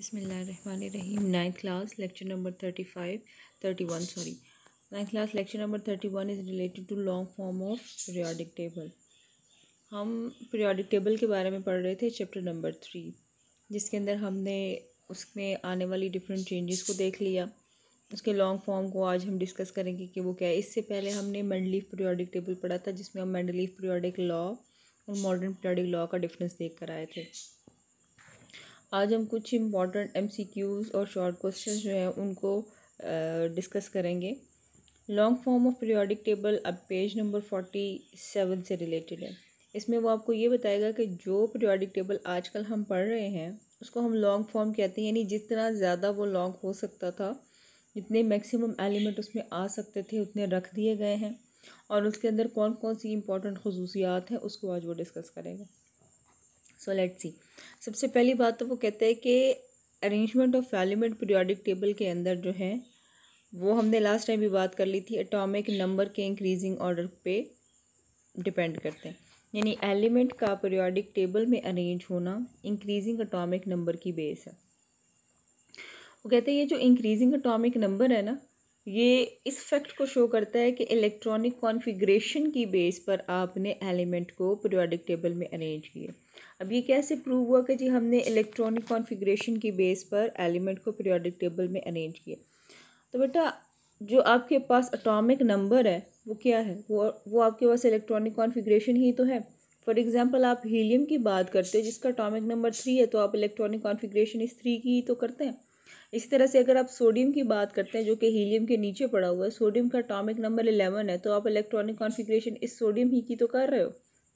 Bismillahirrahmanirrahim. Ninth class, lecture number 35, 31, sorry. Ninth class, lecture number 31 is related to long form of periodic table. हम periodic table के बारे में पढ़ रहे थे चैप्टर नंबर थ्री जिसके अंदर हमने उसमें आने वाली डिफरेंट चेंजेस को देख लिया उसके लॉन्ग फॉर्म को आज हम डिस्कस करेंगे कि वो क्या है इससे पहले हमने मेंडलीफ पीरियोडिक टेबल पढ़ा था जिसमें हम मेंडलीफ पीरियोडिक लॉ और मॉडर्न पीरियोडिक लॉ का डिफरेंस देख कर आए थे आज हम कुछ इंपॉर्टेंट एम और शॉर्ट क्वेश्चन जो हैं, उनको डिस्कस करेंगे। Long form of periodic table अब पेज नंबर फोर्टी सेवन से रिलेटेड है। इसमें वो आपको ये बताएगा कि जो पीरियोडिक टेबल आजकल हम पढ़ रहे हैं, उसको हम लॉन्ग फॉर्म कहते हैं, यानी जितना ज़्यादा वो लॉन्ग हो सकता था, जितने मैक्सिमम एलिमेंट उसमें आ सकते थे, उतने रख दिए गए हैं। और उसके अंदर कौन कौन सी इंपॉर्टेंट खसूसियात हैं, उसको आज वो डिस्कस करेंगे। सो लेट सी सबसे पहली बात तो वो कहते हैं कि arrangement of element periodic table के अंदर जो है, वो हमने लास्ट टाइम भी बात कर ली थी एटॉमिक नंबर के इंक्रीजिंग ऑर्डर पे डिपेंड करते हैं। यानी एलिमेंट का पीरियोडिक टेबल में अरेंज होना इंक्रीजिंग अटोमिक नंबर की बेस है। वो कहते हैं ये जो इंक्रीजिंग अटोमिक नंबर है ना, ये इस फैक्ट को शो करता है कि इलेक्ट्रॉनिक कॉन्फ़िगरेशन की बेस पर आपने एलिमेंट को पीरियोडिक टेबल में अरेंज किया। अब ये कैसे प्रूव हुआ कि जी हमने इलेक्ट्रॉनिक कॉन्फ़िगरेशन की बेस पर एलिमेंट को पीरियोडिक टेबल में अरेंज किया? तो बेटा, जो आपके पास अटोमिक नंबर है, वो क्या है? वो वो आपके पास इलेक्ट्रॉनिक कॉन्फ़िगरेशन ही तो है। फॉर एग्जांपल आप हीलियम की बात करते हो, जिसका अटोमिक नंबर थ्री है तो आप इलेक्ट्रॉनिक कॉन्फ़िगरेशन इस थ्री की ही तो करते हैं। इसी तरह से अगर आप सोडियम की बात करते हैं, जो कि हीलियम के नीचे पड़ा हुआ है सोडियम का अटोमिक नंबर इलेवन है तो आप इलेक्ट्रॉनिक कॉन्फ़िगरेशन इस सोडियम ही की तो कर रहे हो।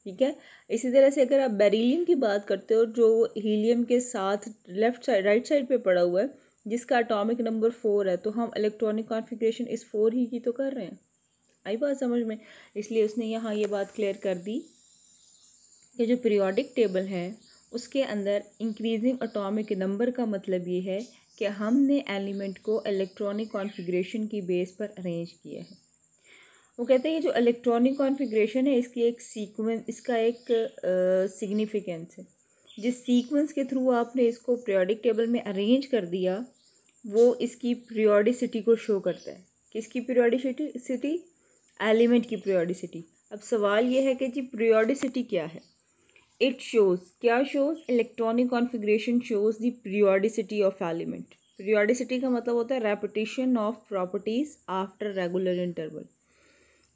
ठीक है? इसी तरह से अगर आप बेरिलियम की बात करते हो, जो हीलियम के साथ लेफ़्ट साइड राइट साइड पे पड़ा हुआ है, जिसका अटोमिक नंबर फोर है तो हम इलेक्ट्रॉनिक कॉन्फ़िगरेशन इस फोर ही की तो कर रहे हैं। आई बात समझ में? इसलिए उसने यहाँ ये बात क्लियर कर दी कि जो पीरियोडिक टेबल है, उसके अंदर इंक्रीजिंग अटोमिक नंबर का मतलब ये है कि हमने एलिमेंट को इलेक्ट्रॉनिक कॉन्फ़िगरेशन की बेस पर अरेंज किया है। वो कहते हैं कि जो इलेक्ट्रॉनिक कॉन्फ़िगरेशन है, इसकी एक सीक्वेंस इसका एक सिग्निफिकेंस है। जिस सीक्वेंस के थ्रू आपने इसको पीरियोडिक टेबल में अरेंज कर दिया, वो इसकी पीरियोडिसिटी को शो करता है। किसकी पीरियोडिसिटी एलिमेंट की पीरियोडिसिटी अब सवाल ये है कि जी पीरियोडिसिटी क्या है? इट शोज़ क्या shows electronic configuration shows the periodicity of element periodicity का मतलब होता है repetition of properties after regular interval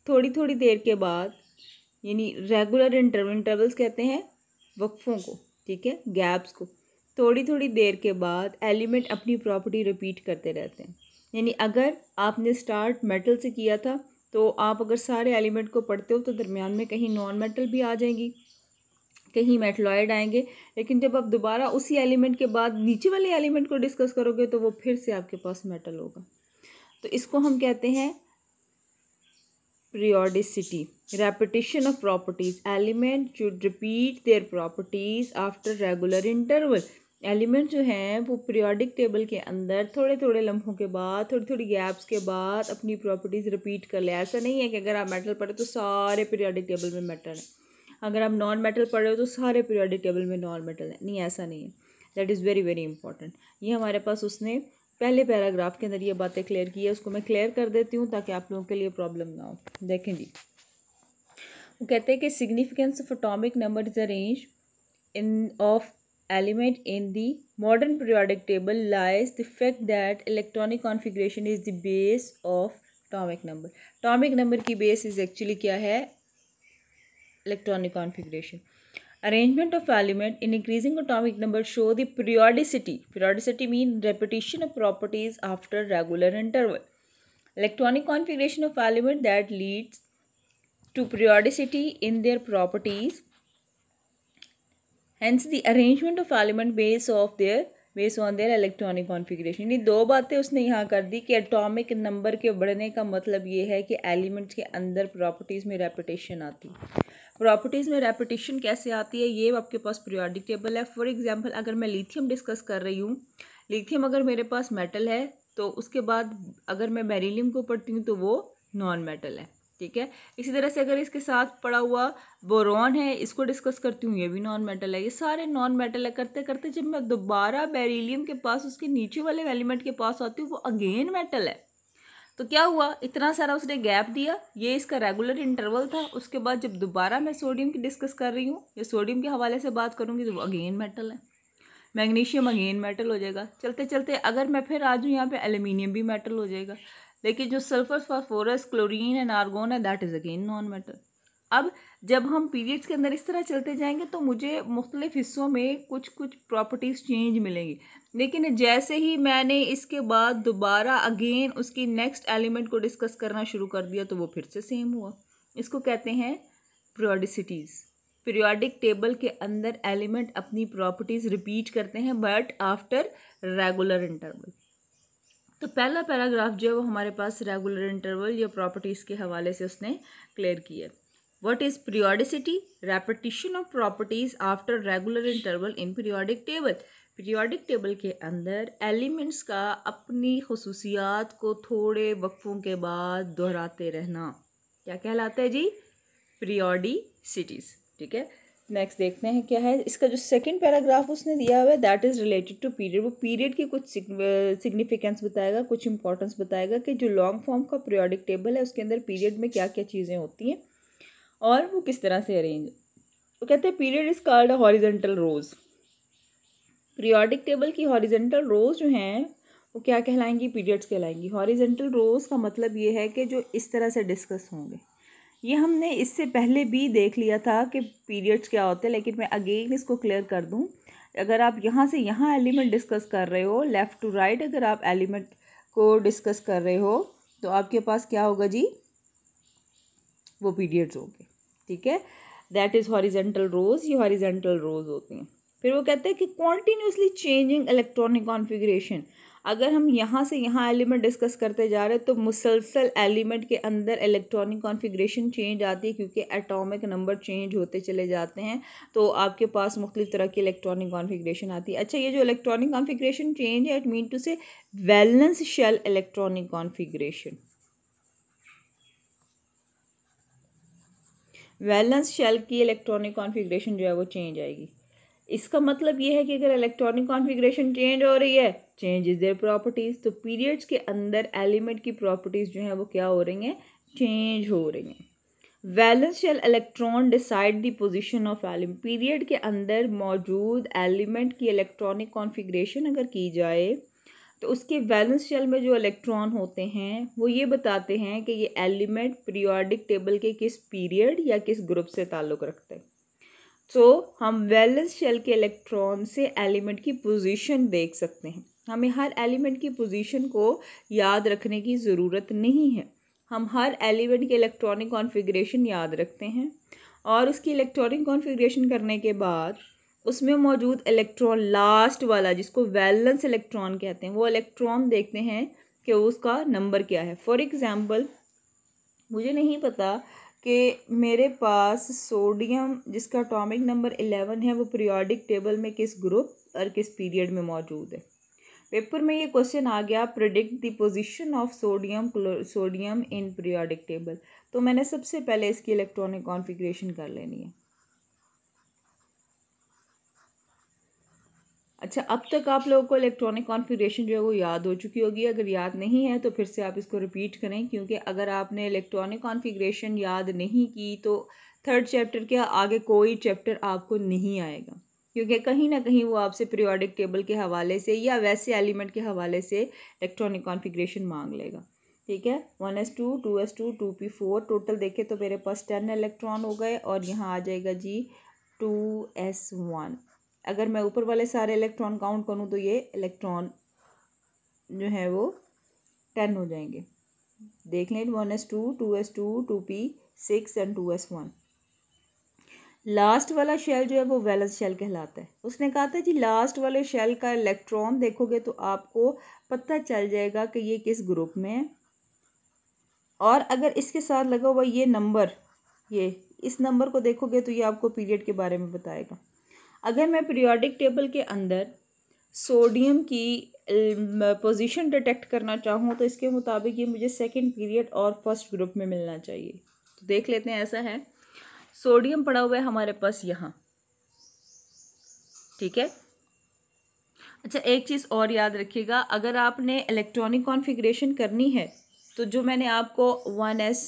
थोड़ी थोड़ी देर के बाद, यानी रेगुलर इंटरवल इंटरवल्स कहते हैं, वक्फों को, ठीक है? गैप्स को। थोड़ी थोड़ी देर के बाद एलिमेंट अपनी प्रॉपर्टी रिपीट करते रहते हैं। यानी अगर आपने स्टार्ट मेटल से किया था तो आप अगर सारे एलिमेंट को पढ़ते हो तो दरमियान में कहीं नॉन मेटल भी आ जाएँगी। कहीं मेटलॉयड आएँगे। लेकिन जब आप दोबारा उसी एलिमेंट के बाद नीचे वाले एलिमेंट को डिस्कस करोगे तो वो फिर से आपके पास मेटल होगा। तो इसको हम कहते हैं periodicity, repetition of properties. Element should repeat their properties after regular interval. Element जो हैं, वो पीरियोडिक टेबल के अंदर थोड़े थोड़े लम्हों के बाद थोड़ी थोड़ी गैप्स के बाद अपनी प्रॉपर्टीज़ रिपीट कर ले। ऐसा नहीं है कि अगर आप मेटल पढ़े तो सारे पीरियोडिक टेबल में मेटल है। अगर आप नॉन मेटल पढ़ हो तो सारे पीरियोडिक टेबल में नॉन मेटल है। नहीं, ऐसा नहीं है। That is very very important ये हमारे पास उसने पहले पैराग्राफ के अंदर ये बातें क्लियर की है, उसको मैं क्लियर कर देती हूँ ताकि आप लोगों के लिए प्रॉब्लम ना हो। देखें जी वो कहते हैं कि significance of atomic number is arrange in of element in the modern periodic table lies the fact that electronic configuration is the base of atomic number atomic number की बेस इज़ एक्चुअली क्या है? Electronic configuration Arrangement of element in increasing atomic number show the periodicity. Periodicity mean repetition of properties after regular interval. Electronic configuration of element that leads to periodicity in their properties. Hence the arrangement of element base of their base on their electronic configuration ये दो बातें उसने यहाँ कर दी कि atomic number के बढ़ने का मतलब ये है कि एलिमेंट्स के अंदर प्रॉपर्टीज़ में रेपिटेशन आती है प्रॉपर्टीज़ में रेपिटेशन कैसे आती है, ये आपके पास पीरियोडिक टेबल है। फॉर एग्जांपल अगर मैं लिथियम डिस्कस कर रही हूँ लिथियम अगर मेरे पास मेटल है तो उसके बाद अगर मैं बेरिलियम को पढ़ती हूँ तो वो नॉन मेटल है, ठीक है? इसी तरह से अगर इसके साथ पड़ा हुआ बोरॉन है, इसको डिस्कस करती हूँ, ये भी नॉन मेटल है। ये सारे नॉन मेटल है। करते करते जब मैं दोबारा बेरिलियम के पास, उसके नीचे वाले एलिमेंट के पास आती हूँ, वो अगेन मेटल है। तो क्या हुआ? इतना सारा उसने गैप दिया। ये इसका रेगुलर इंटरवल था। उसके बाद जब दोबारा मैं सोडियम की डिस्कस कर रही हूँ, या सोडियम के हवाले से बात करूँगी तो वो अगेन मेटल है। मैग्नीशियम अगेन मेटल हो जाएगा। चलते चलते अगर मैं फिर आ जाऊँ, यहाँ पे एल्यूमिनियम भी मेटल हो जाएगा। लेकिन जो sulphur phosphorus chlorine and argon है that is again non metal अब जब हम पीरियड्स के अंदर इस तरह चलते जाएँगे तो मुझे मुख्तलिफ़ हिस्सों में कुछ कुछ प्रॉपर्टीज़ चेंज मिलेंगी। लेकिन जैसे ही मैंने इसके बाद दोबारा अगेन उसकी नेक्स्ट एलिमेंट को डिस्कस करना शुरू कर दिया तो वो फिर से सेम हुआ। इसको कहते हैं प्रोडिसिटीज़ पीरियोडिक टेबल के अंदर एलिमेंट अपनी प्रॉपर्टीज़ रिपीट करते हैं बट आफ्टर रेगुलर इंटरवल तो पहला पैराग्राफ जो है, वो हमारे पास रेगुलर इंटरवल या प्रॉपर्टीज़ के हवाले से उसने क्लियर किया। What is periodicity repetition of properties after regular interval in periodic table periodic table के अंदर एलिमेंट्स का अपनी खसूसियात को थोड़े वक्फों के बाद दोहराते रहना। क्या कहलाता है जी? पीरियोडिसिटीज़ ठीक है? नेक्स्ट देखते हैं क्या है। इसका जो सेकंड पैराग्राफ उसने दिया हुआ है that is related to period वो पीरियड की कुछ सिग्निफिकेंस बताएगा, कुछ इंपॉर्टेंस बताएगा कि जो लॉन्ग फॉर्म का पीरियोडिक टेबल है, उसके अंदर पीरियड में क्या क्या चीज़ें होती हैं। और वो किस तरह से अरेंज वो कहते हैं period is called horizontal rows periodic table की हॉरिजेंटल रोज़ जो हैं, वो क्या कहलाएँगी? पीरियड्स कहलाएँगी। हॉरिजेंटल रोज़ का मतलब ये है कि जो इस तरह से डिस्कस होंगे। ये हमने इससे पहले भी देख लिया था कि पीरियड्स क्या होते हैं, लेकिन मैं अगेन इसको क्लियर कर दूँ। अगर आप यहाँ से यहाँ एलिमेंट डिस्कस कर रहे हो लेफ़्ट टू राइट अगर आप एलिमेंट को डिस्कस कर रहे हो तो आपके पास क्या होगा जी? वो पीरियड्स होंगे। ठीक है? दैट इज़ हॉरिजेंटल रोज ये हॉरिजेंटल रोज होती हैं। फिर वो कहते हैं कि कॉन्टीन्यूसली चेंजिंग इलेक्ट्रॉनिक कॉन्फ़िगरेशन अगर हम यहाँ से यहाँ एलिमेंट डिस्कस करते जा रहे हैं तो मुसलसल एलिमेंट के अंदर इलेक्ट्रॉनिक कॉन्फ़िगरेशन चेंज आती है, क्योंकि एटॉमिक नंबर चेंज होते चले जाते हैं तो आपके पास मुख्तलिफ़ तरह की इलेक्ट्रॉनिक कॉन्फ़िगरेशन आती है। अच्छा ये जो इलेक्ट्रॉनिक कॉन्फ़िगरेशन चेंज है इट मीन टू से valence shell electronic configuration valence shell की इलेक्ट्रॉनिक कॉन्फ़िगरेशन जो है वो चेंज आएगी। इसका मतलब ये है कि अगर इलेक्ट्रॉनिक कॉन्फ़िगरेशन चेंज हो रही है चेंज इज़ देयर प्रॉपर्टीज़ तो पीरियड्स के अंदर एलिमेंट की प्रॉपर्टीज़ जो हैं वो क्या हो रही हैं? चेंज हो रही हैं। Valence shell electron decide the position of element period के अंदर मौजूद एलिमेंट की इलेक्ट्रॉनिक कॉन्फ़िगरेशन अगर की जाए तो उसके वैलेंस शेल में जो इलेक्ट्रॉन होते हैं वो ये बताते हैं कि ये एलिमेंट पीरियोडिक टेबल के किस पीरियड या किस ग्रुप से ताल्लुक़ रखते हैं। तो so, हम वैलेंस शेल के इलेक्ट्रॉन से एलिमेंट की पोजीशन देख सकते हैं। हमें हर एलिमेंट की पोजीशन को याद रखने की ज़रूरत नहीं है। हम हर एलिमेंट के इलेक्ट्रॉनिक कॉन्फ़िगरेशन याद रखते हैं और उसकी इलेक्ट्रॉनिक कॉन्फ़िगरेशन करने के बाद उसमें मौजूद इलेक्ट्रॉन लास्ट वाला, जिसको वैलेंस इलेक्ट्रॉन कहते हैं, वो इलेक्ट्रॉन देखते हैं कि उसका नंबर क्या है। फॉर एग्ज़ाम्पल मुझे नहीं पता कि मेरे पास सोडियम जिसका अटोमिक नंबर एलेवन है, वो पीरियोडिक टेबल में किस ग्रुप और किस पीरियड में मौजूद है। पेपर में ये क्वेश्चन आ गया predict the position of sodium sodium in periodic table तो मैंने सबसे पहले इसकी इलेक्ट्रॉनिक कॉन्फ़िगरेशन कर लेनी है। अच्छा अब तक आप लोगों को इलेक्ट्रॉनिक कॉन्फ़िगरेशन जो है वो याद हो चुकी होगी। अगर याद नहीं है तो फिर से आप इसको रिपीट करें, क्योंकि अगर आपने इलेक्ट्रॉनिक कॉन्फ़िगरेशन याद नहीं की तो थर्ड चैप्टर के आगे कोई चैप्टर आपको नहीं आएगा। क्योंकि कहीं ना कहीं वो आपसे पीरियोडिक टेबल के हवाले से या वैसे एलिमेंट के हवाले से इलेक्ट्रॉनिक कॉन्फ़िगरेशन मांग लेगा। ठीक है? One s two two s two two p four total देखें तो मेरे पास टेन इलेक्ट्रॉन हो गए और यहाँ आ जाएगा जी टू एस वन अगर मैं ऊपर वाले सारे इलेक्ट्रॉन काउंट करूँ तो ये इलेक्ट्रॉन जो है वो टेन हो जाएँगे। देख लें one s two two s two two p six and two s one last वाला शेल जो है वो वैलेंस शेल कहलाता है। उसने कहा था जी लास्ट वाले शेल का इलेक्ट्रॉन देखोगे तो आपको पता चल जाएगा कि ये किस ग्रुप में है। और अगर इसके साथ लगा हुआ ये नंबर ये, इस नंबर को देखोगे तो ये आपको पीरियड के बारे में बताएगा। अगर मैं पीरियोडिक टेबल के अंदर सोडियम की पोजीशन डिटेक्ट करना चाहूँ तो इसके मुताबिक ये मुझे सेकंड पीरियड और फ़र्स्ट ग्रुप में मिलना चाहिए। तो देख लेते हैं ऐसा है। सोडियम पड़ा हुआ है हमारे पास यहाँ। ठीक है? अच्छा एक चीज़ और याद रखिएगा। अगर आपने इलेक्ट्रॉनिक कॉन्फ़िगरेशन करनी है तो जो मैंने आपको वन एस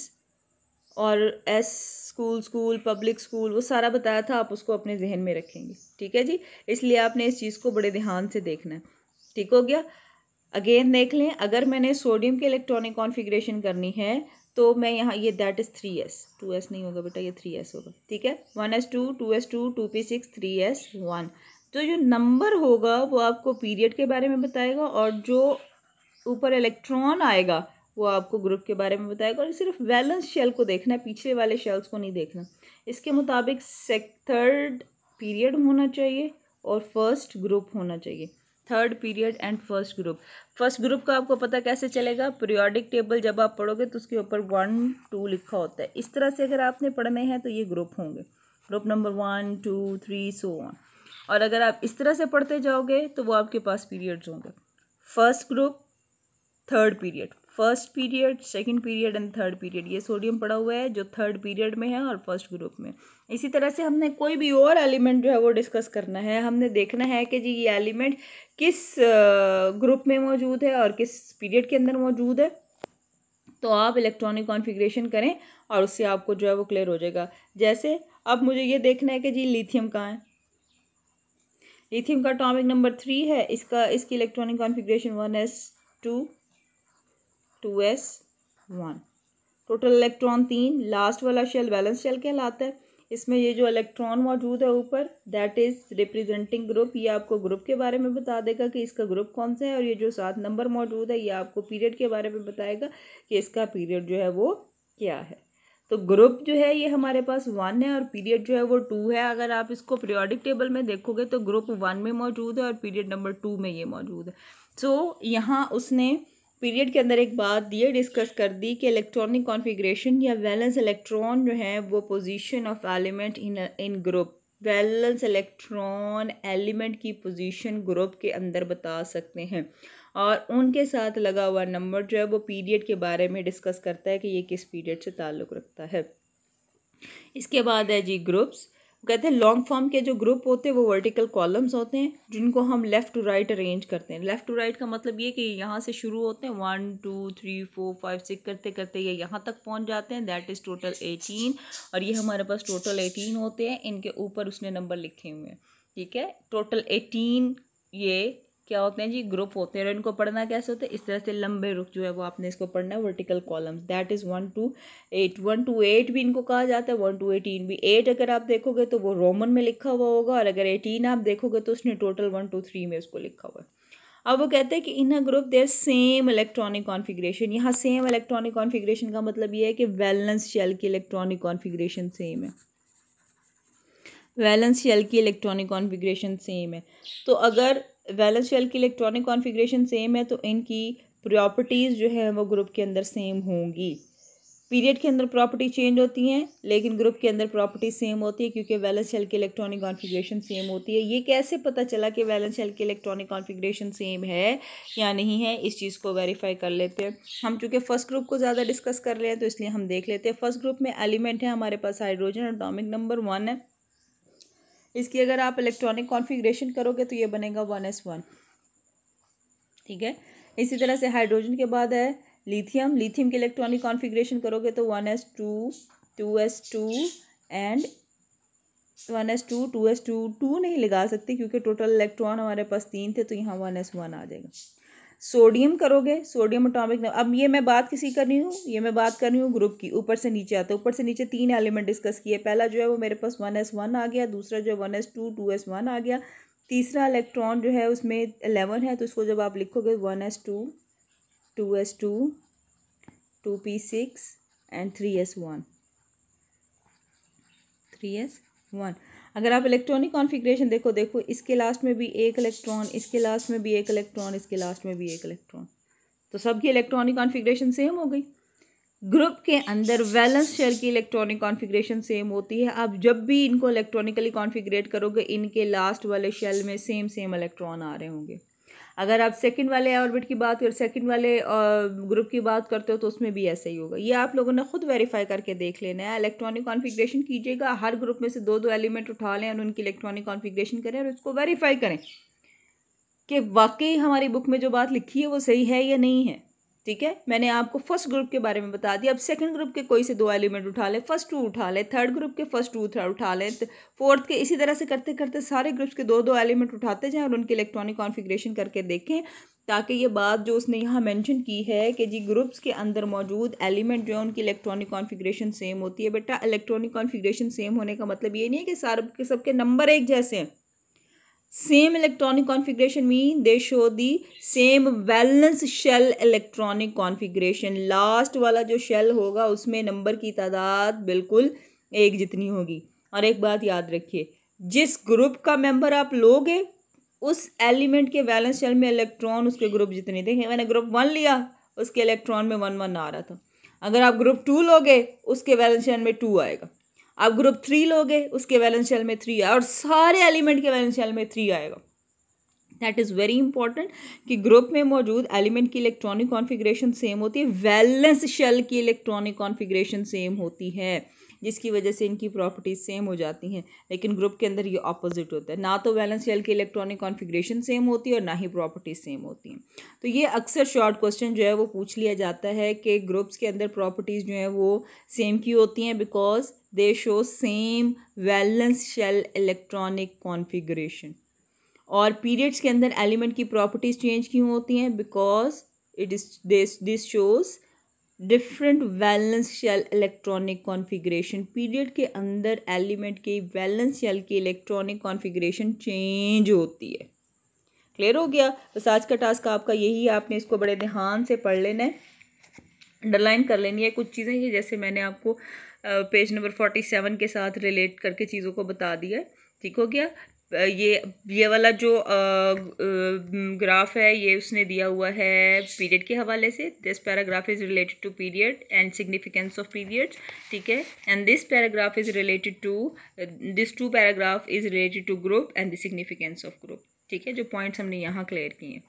और S school school public school वो सारा बताया था, आप उसको अपने जहन में रखेंगे। ठीक है जी? इसलिए आपने इस चीज़ को बड़े ध्यान से देखना है। ठीक हो गया? अगेन देख लें, अगर मैंने सोडियम के इलेक्ट्रॉनिक कॉन्फ़िगरेशन करनी है तो मैं यहाँ, ये that is three S two S नहीं होगा बेटा, ये थ्री एस होगा। ठीक है? One S two two S two two P six three S one तो जो नंबर होगा, वो आपको पीरियड के बारे में बताएगा और जो ऊपर इलेक्ट्रॉन आएगा वो आपको ग्रुप के बारे में बताएगा और सिर्फ़ वैलेंस शेल को देखना है पिछले वाले शेल्स को नहीं देखना। इसके मुताबिक थर्ड पीरियड होना चाहिए और फ़र्स्ट ग्रुप होना चाहिए। Third period and first group first group का आपको पता कैसे चलेगा? पीरियोडिक टेबल जब आप पढ़ोगे तो उसके ऊपर वन टू लिखा होता है। इस तरह से अगर आपने पढ़ने हैं तो ये ग्रुप होंगे। Group number one two three so one और अगर आप इस तरह से पढ़ते जाओगे तो वो आपके पास पीरियड्स होंगे। First group third period first period second period and third period ये सोडियम पड़ा हुआ है जो थर्ड पीरियड में है और फ़र्स्ट ग्रुप में। इसी तरह से हमने कोई भी और एलिमेंट जो है वो डिस्कस करना है। हमने देखना है कि जी ये एलिमेंट किस ग्रुप में मौजूद है और किस पीरियड के अंदर मौजूद है। तो आप इलेक्ट्रॉनिक कॉन्फ़िगरेशन करें और उससे आपको जो है वो क्लियर हो जाएगा। जैसे अब मुझे ये देखना है कि जी लिथियम कहाँ है। लिथियम का अटोमिक नंबर थ्री है। इसका, इसकी electronic configuration one S two two S one. Total electron तीन लास्ट वाला शेल बैलेंस शेल कहलाता है। इसमें ये जो इलेक्ट्रॉन मौजूद है ऊपर दैट इज़ रिप्रेजेंटिंग ग्रुप ये आपको ग्रुप के बारे में बता देगा कि इसका ग्रुप कौन सा है और ये जो सात नंबर मौजूद है ये आपको पीरियड के बारे में बताएगा कि इसका पीरियड जो है वो क्या है। तो ग्रुप जो है ये हमारे पास वन है और पीरियड जो है वो टू है। अगर आप इसको पीरियोडिक टेबल में देखोगे तो ग्रुप वन में मौजूद है और पीरियड नंबर टू में ये मौजूद है। सो so, यहाँ उसने पीरियड के अंदर एक बात ये डिस्कस कर दी कि इलेक्ट्रॉनिक कॉन्फ़िगरेशन या वैलेंस इलेक्ट्रॉन जो है, वो position of element in in group valence electron element की पोजीशन ग्रुप के अंदर बता सकते हैं। और उनके साथ लगा हुआ नंबर जो है, वो पीरियड के बारे में डिस्कस करता है कि ये किस पीरियड से ताल्लुक़ रखता है। इसके बाद है जी ग्रुप्स कहते हैं लॉन्ग फॉर्म के जो ग्रुप होते हैं, वो वर्टिकल कॉलम्स होते हैं, जिनको हम लेफ़्ट टू राइट अरेंज करते हैं। लेफ़्ट टू राइट का मतलब ये कि यहाँ से शुरू होते हैं one two three four five six करते करते ये यहाँ तक पहुँच जाते हैं। दैट इज़ टोटल एटीन और ये हमारे पास टोटल एटीन होते हैं। इनके ऊपर उसने नंबर लिखे हुए हैं। ठीक है? टोटल एटीन ये क्या होते हैं जी? ग्रुप होते हैं और इनको पढ़ना कैसे होते हैं? इस तरह से लंबे रुख जो है वो आपने इसको पढ़ना है vertical columns that is one two eight one two eight भी इनको कहा जाता है वन टू एटीन भी. एट अगर आप देखोगे तो वो रोमन में लिखा हुआ होगा और अगर एटीन आप देखोगे तो उसने टोटल वन टू थ्री में उसको लिखा हुआ है. अब वो कहते हैं कि in a group there same electronic configuration यहाँ सेम इलेक्ट्रॉनिक कॉन्फ़िगरेशन का मतलब ये है कि वैलेंस शेल की इलेक्ट्रॉनिक कॉन्फ़िगरेशन सेम है. वैलेंस शेल की इलेक्ट्रॉनिक कॉन्फ़िगरेशन सेम है. तो अगर वैलेंस शेल की इलेक्ट्रॉनिक कॉन्फ़िगरेशन सेम है तो इनकी प्रॉपर्टीज़ जो है वो ग्रुप के अंदर सेम होंगी। पीरियड के अंदर प्रॉपर्टी चेंज होती हैं, लेकिन ग्रुप के अंदर प्रॉपर्टी सेम होती है क्योंकि वैलेंस शेल की इलेक्ट्रॉनिक कॉन्फ़िगरेशन सेम होती है। ये कैसे पता चला कि वैलेंस शेल की इलेक्ट्रॉनिक कॉन्फ़िगरेशन सेम है या नहीं है, इस चीज़ को वेरीफाई कर लेते हैं। हम चूँकि फ़र्स्ट ग्रुप को ज़्यादा डिस्कस कर रहे हैं तो इसलिए हम देख लेते हैं। फ़र्स्ट ग्रुप में एलिमेंट है, हमारे पास हाइड्रोजन अटोमिक नंबर वन है। इसकी अगर आप इलेक्ट्रॉनिक कॉन्फ़िगरेशन करोगे तो ये बनेगा वन एस वन ठीक है? इसी तरह से हाइड्रोजन के बाद है लिथियम लिथियम के इलेक्ट्रॉनिक कॉन्फ़िगरेशन करोगे तो one S two two S two and one S two two S two two नहीं लगा सकते क्योंकि टोटल इलेक्ट्रॉन हमारे पास तीन थे तो यहाँ वन एस वन आ जाएगा। सोडियम करोगे, सोडियम अटोमिक अब ये मैं बात किसी कर रही हूँ, ये मैं बात कर रही हूँ ग्रुप की, ऊपर से नीचे आता है, ऊपर से नीचे तीन एलिमेंट डिस्कस किए, पहला जो है वो मेरे पास वन एस वन आ गया, दूसरा जो है one S two two S one आ गया, तीसरा इलेक्ट्रॉन जो है उसमें एलेवन है तो उसको जब आप लिखोगे one S two two S two two P six and three S one three S one. अगर आप इलेक्ट्रॉनिक कॉन्फ़िगरेशन देखो देखो, इसके लास्ट में भी एक इलेक्ट्रॉन इसके लास्ट में भी एक इलेक्ट्रॉन इसके लास्ट में भी एक इलेक्ट्रॉन तो सबकी इलेक्ट्रॉनिक कॉन्फ़िगरेशन सेम हो गई। ग्रुप के अंदर वैलेंस शेयर की इलेक्ट्रॉनिक कॉन्फ़िगरेशन सेम होती है। आप जब भी इनको इलेक्ट्रॉनिकली कॉन्फ़िगरेट करोगे, इनके लास्ट वाले शेल में सेम सेम इलेक्ट्रॉन आ रहे होंगे। अगर आप सेकंड वाले ऑर्बिट की बात कर सेकंड वाले ग्रुप की बात करते हो तो उसमें भी ऐसा ही होगा। ये आप लोगों ने खुद वेरीफाई करके देख लेना है। इलेक्ट्रॉनिक कॉन्फिग्रेशन कीजिएगा। हर ग्रुप में से दो दो एलिमेंट उठा लें और उनकी इलेक्ट्रॉनिक कॉन्फिग्रेशन करें और उसको वेरीफाई करें कि वाकई हमारी बुक में जो बात लिखी है वो सही है या नहीं है। ठीक है? मैंने आपको फ़र्स्ट ग्रुप के बारे में बता दिया। अब सेकंड ग्रुप के कोई से दो एलिमेंट उठा ले फ़र्स्ट टू उठा ले थर्ड ग्रुप के फ़र्स्ट टू उठा ले फोर्थ के इसी तरह से करते करते सारे ग्रुप्स के दो दो एलिमेंट उठाते जाएँ और उनके इलेक्ट्रॉनिक कॉन्फ़िगरेशन करके देखें, ताकि ये बात जो उसने यहाँ मेंशन की है कि जी ग्रुप्स के अंदर मौजूद एलिमेंट जो है उनकी इलेक्ट्रॉनिक कॉन्फ़िगरेशन सेम होती है। बेटा इलेक्ट्रॉनिक कॉन्फ़िगरेशन सेम होने का मतलब ये नहीं है कि सारे के सबके नंबर एक जैसे हैं। Same electronic configuration mean they show the same valence shell electronic configuration. Last वाला जो shell होगा, उसमें नंबर की तादाद बिल्कुल एक जितनी होगी। और एक बात याद रखिए, जिस ग्रुप का मेंबर आप लोगे, उस एलिमेंट के वैलेंस शेल में इलेक्ट्रॉन उसके ग्रुप जितने देखें मैंने ग्रुप वन लिया, उसके इलेक्ट्रॉन में वन वन आ रहा था। अगर आप ग्रुप टू लोगे, उसके वैलेंस शेल में टू आएगा। आप ग्रुप थ्री लोगे, उसके वैलेंस शेल में थ्री आए, और सारे एलिमेंट के वैलेंस शेल में थ्री आएगा। दैट इज़ वेरी इंपॉर्टेंट कि ग्रुप में मौजूद एलिमेंट की इलेक्ट्रॉनिक कॉन्फ़िगरेशन सेम होती है वैलेंस शेल की इलेक्ट्रॉनिक कॉन्फिग्रेशन सेम होती है। जिसकी वजह से इनकी प्रॉपर्टीज़ सेम हो जाती हैं, लेकिन ग्रुप के अंदर ये ऑपोजिट होता है। ना तो वैलेंस शेल की इलेक्ट्रॉनिक कॉन्फ़िगरेशन सेम होती है और ना ही प्रॉपर्टीज़ सेम होती हैं। तो ये अक्सर शॉर्ट क्वेश्चन जो है वो पूछ लिया जाता है कि ग्रुप्स के अंदर प्रॉपर्टीज़ जो हैं वो सेम क्यों होती हैं? Because they show same valence shell electronic configuration और पीरियड्स के अंदर एलिमेंट की प्रॉपर्टीज़ चेंज क्यों होती हैं? Because it is this this shows different valence shell electronic configuration period के अंदर एलिमेंट की वैलेंस शेल की इलेक्ट्रॉनिक कॉन्फ़िगरेशन चेंज होती है। क्लियर हो गया? बस आज का टास्क आपका यही है। आपने इसको बड़े ध्यान से पढ़ लेना है। अंडरलाइन कर लेनी है। कुछ चीज़ें ये जैसे मैंने आपको पेज नंबर फोर्टी सेवन के साथ रिलेट करके चीज़ों को बता दिया है। ठीक हो गया? ये ये वाला जो ग्राफ है, ये उसने दिया हुआ है पीरियड के हवाले से। This paragraph is related to period and significance of periods ठीक है? And this paragraph is related to this two paragraph is related to group and the significance of group ठीक है? जो पॉइंट्स हमने यहाँ क्लियर किए हैं।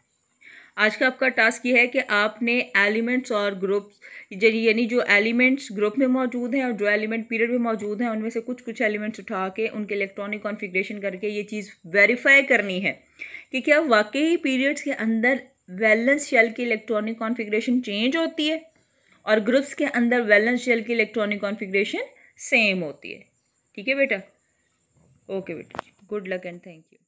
आज का आपका टास्क ये है कि आपने एलिमेंट्स और ग्रुप्स यानी जो एलिमेंट्स ग्रुप में मौजूद हैं और जो एलिमेंट पीरियड में मौजूद हैं, उनमें से कुछ कुछ एलिमेंट्स उठा के उनके इलेक्ट्रॉनिक कॉन्फ़िगरेशन करके ये चीज़ वेरीफाई करनी है कि क्या वाकई पीरियड्स के अंदर वैलेंस शेल की इलेक्ट्रॉनिक कॉन्फ़िगरेशन चेंज होती है और ग्रुप्स के अंदर वैलेंस शेल की इलेक्ट्रॉनिक कॉन्फ़िगरेशन सेम होती है। ठीक है बेटा? ओके बेटा good luck and thank you